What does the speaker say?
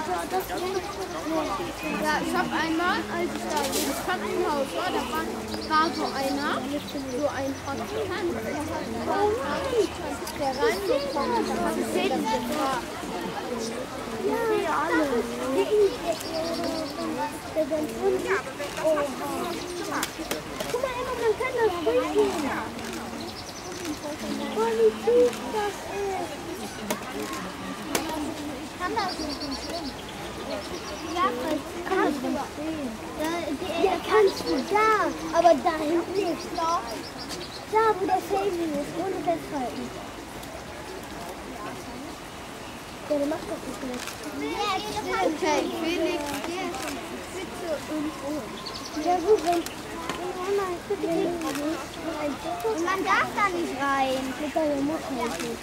Also das Ja, ich habe einmal, als ich da im Krankenhaus war, da war, war so einer, so ein Praktikant, der hat der reingekommen, da hat es jeden gefragt. Ja, alles. Der dann fünf. Oha. Guck mal, Emma, man kann das durchgehen. Oh, wie süß das ist. Kann das nicht schwimmen? Ja, kannst du. Da, ja, kannst du, da. Aber da hinten nicht. Da, wo der Saving ist, ohne festhalten. Ja, der macht das nicht mehr. Okay, Felix, geh bitte irgendwo hin. Ja, wo denn? Und man darf da nicht rein. Mit deiner Mutter nicht.